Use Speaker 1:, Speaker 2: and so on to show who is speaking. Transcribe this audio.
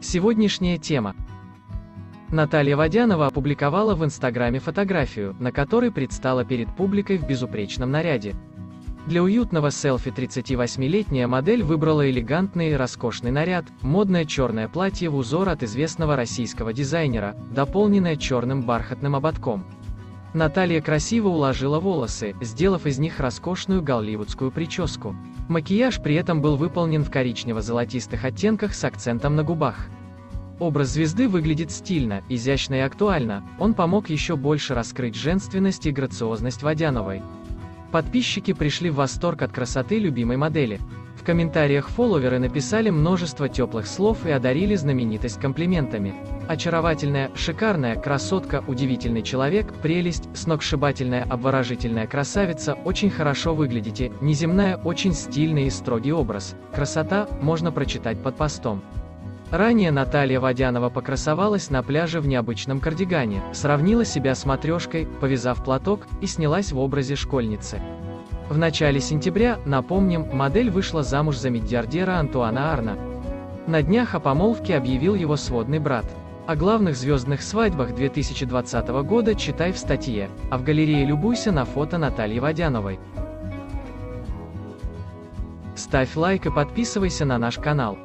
Speaker 1: Сегодняшняя тема. Наталья Водянова опубликовала в Инстаграме фотографию, на которой предстала перед публикой в безупречном наряде. Для уютного селфи 38-летняя модель выбрала элегантный и роскошный наряд, модное черное платье в узор от известного российского дизайнера, дополненное черным бархатным ободком. Наталья красиво уложила волосы, сделав из них роскошную голливудскую прическу. Макияж при этом был выполнен в коричнево-золотистых оттенках с акцентом на губах. Образ звезды выглядит стильно, изящно и актуально, он помог еще больше раскрыть женственность и грациозность Водяновой. Подписчики пришли в восторг от красоты любимой модели. Комментариях фолловеры написали множество теплых слов и одарили знаменитость комплиментами. Очаровательная, шикарная, красотка, удивительный человек, прелесть, сногсшибательная, обворожительная красавица, очень хорошо выглядите, неземная, очень стильный и строгий образ. Красота, можно прочитать под постом. Ранее Наталья Водянова покрасовалась на пляже в необычном кардигане, сравнила себя с матрешкой, повязав платок, и снялась в образе школьницы. В начале сентября, напомним, модель вышла замуж за миллиардера Антуана Арна. На днях о помолвке объявил его сводный брат. О главных звездных свадьбах 2020 года читай в статье, а в галерее любуйся на фото Натальи Водяновой. Ставь лайк и подписывайся на наш канал.